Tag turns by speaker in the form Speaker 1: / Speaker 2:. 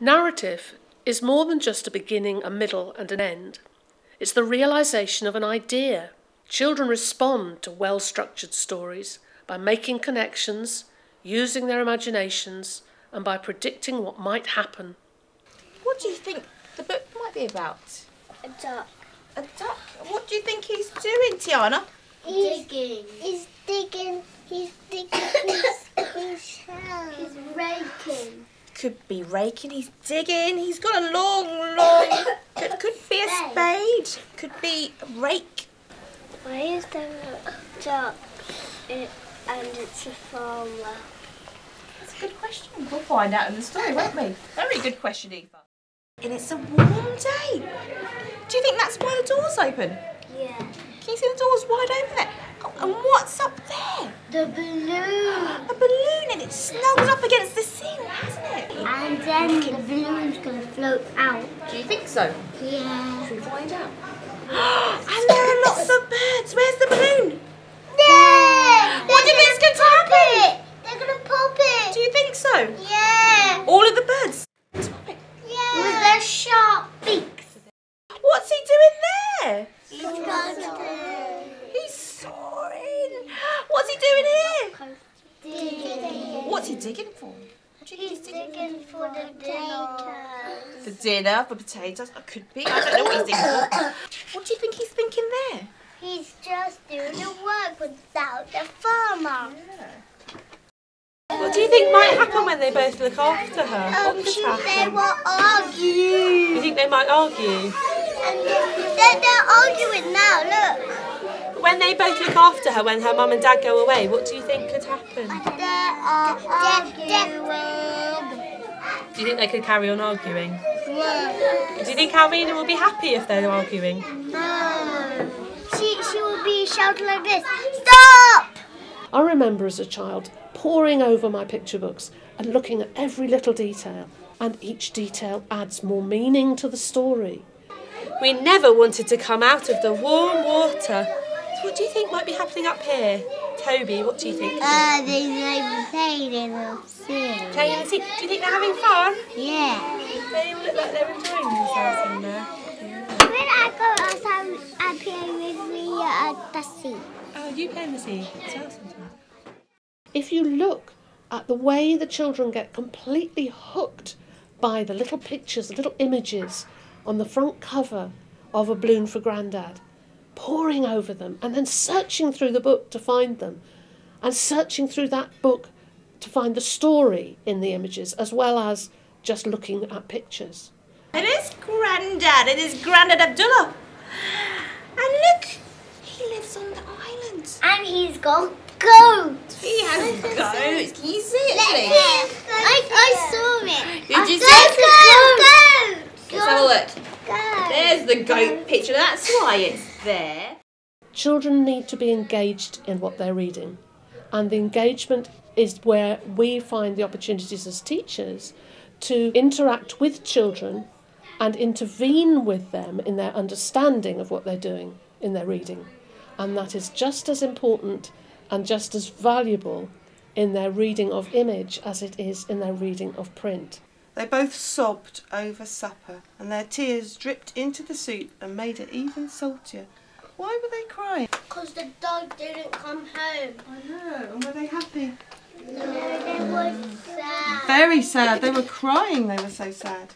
Speaker 1: Narrative is more than just a beginning, a middle, and an end. It's the realization of an idea. Children respond to well structured stories by making connections, using their imaginations, and by predicting what might happen.
Speaker 2: What do you think the book might be about?
Speaker 3: A duck.
Speaker 2: A duck? What do you think he's doing, Tiana?
Speaker 3: He's digging. He's digging. He's digging his, his shell. He's raking.
Speaker 2: Could be raking, he's digging, he's got a long, long. could, could be a spade, could be a rake.
Speaker 3: Why is there a duck it, and it's a farmer?
Speaker 2: That's a good question. We'll find out in the story, won't we? Very good question, Eva. And it's a warm day. Do you think that's why the door's open?
Speaker 3: Yeah.
Speaker 2: Can you see the door's wide open there? Oh, and what's up there?
Speaker 3: The balloon.
Speaker 2: A balloon and it's snuggled up against the ceiling, hasn't it?
Speaker 3: And then the balloon's gonna float out.
Speaker 2: Do you think so?
Speaker 3: Yeah.
Speaker 2: Should we find out? and there are lots of birds. Where's the balloon?
Speaker 3: Yeah.
Speaker 2: What do you think's going to happen?
Speaker 3: They're gonna pop it.
Speaker 2: Do you think so?
Speaker 3: Yeah.
Speaker 2: All of the birds.
Speaker 3: Yeah. With their sharp beaks.
Speaker 2: What's he doing there?
Speaker 3: He's got to
Speaker 2: He's soaring. What's he doing here?
Speaker 3: Digging.
Speaker 2: What's he digging for? What do
Speaker 3: He's
Speaker 2: he's digging
Speaker 3: digging for the potatoes.
Speaker 2: for? dinner, for potatoes. It could be. I don't know what he's thinking. What do you think he's thinking there?
Speaker 3: He's just doing the work without the farmer.
Speaker 4: What do you think might happen when they both look after her? What
Speaker 3: Um,
Speaker 4: could
Speaker 3: she, they
Speaker 4: happen?
Speaker 3: will argue.
Speaker 4: You think they might argue?
Speaker 3: And they're, they're arguing now, look.
Speaker 4: When they both look after her, when her mum and dad go away, what do you think could happen?
Speaker 3: They are arguing.
Speaker 4: Do you think they could carry on arguing?
Speaker 3: Yeah.
Speaker 4: Do you think Alvina will be happy if they're arguing?
Speaker 3: No. She, she will be shouting like this. Stop!
Speaker 1: I remember as a child poring over my picture books and looking at every little detail, and each detail adds more meaning to the story.
Speaker 4: We never wanted to come out of the warm water. So what do you think might be happening up here? Toby, what do you think?
Speaker 3: Uh, they like playing in the sea.
Speaker 4: Playing in the sea. Do you think they're having fun?
Speaker 3: Yeah.
Speaker 4: They all look like they're enjoying themselves in there.
Speaker 3: When I go outside, I play with me at the sea.
Speaker 4: Oh, you play in the sea as well sometimes.
Speaker 1: If you look at the way the children get completely hooked by the little pictures, the little images on the front cover of a balloon for Grandad, poring over them and then searching through the book to find them, and searching through that book to find the story in the images as well as just looking at pictures.
Speaker 2: It is Grandad. It is Grandad Abdullah. And look, he lives on the island.
Speaker 3: And he's got goats.
Speaker 2: He has goats. Can you see it, actually?
Speaker 3: I, I saw it.
Speaker 2: Did
Speaker 3: I
Speaker 2: you
Speaker 3: saw
Speaker 2: see
Speaker 3: goat?
Speaker 2: Let's have a look.
Speaker 3: Goat.
Speaker 2: There's the goat picture. That's why it's there.
Speaker 1: Children need to be engaged in what they're reading, and the engagement is where we find the opportunities as teachers to interact with children and intervene with them in their understanding of what they're doing in their reading. And that is just as important and just as valuable in their reading of image as it is in their reading of print.
Speaker 5: They both sobbed over supper, and their tears dripped into the soup and made it even saltier. Why were they crying?
Speaker 3: Because the dog didn't come home.
Speaker 5: I know, and were they happy?
Speaker 3: No, they were sad.
Speaker 5: Very sad. They were crying, they were so sad.